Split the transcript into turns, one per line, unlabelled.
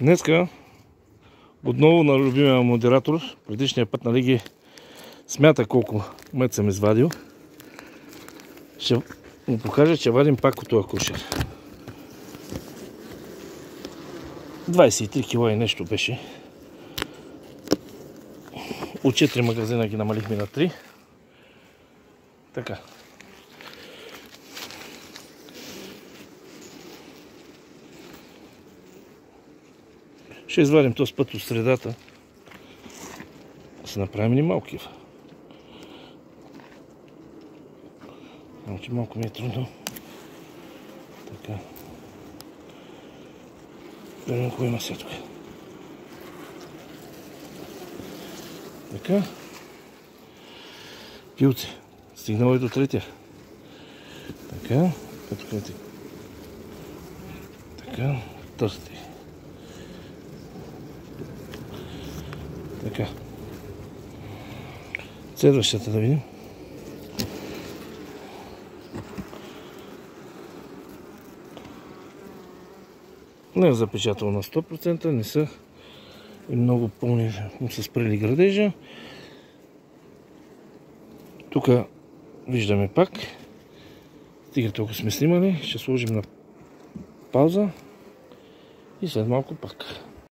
Днеска отново на любимия модератор, предишния път нали ги смята колко мед съм извадил. Ще му покажа, че вадим пак от този кушер. 23 кг и нещо беше. От 4 магазина ги намалихме на 3. Така. Ще извадим този път от средата. Да се направим и малки. Значи малко ми е трудно. Така. Видим кой има сега тук. Така. Пилци. Стигнало и до третия. Така. Като къде Така. Търсти. Така. Следващата да видим. Не е запечатал на 100%, не са и много пълни са спрели градежа. Тук виждаме пак. Стига толкова сме снимали. Ще сложим на пауза и след малко пак.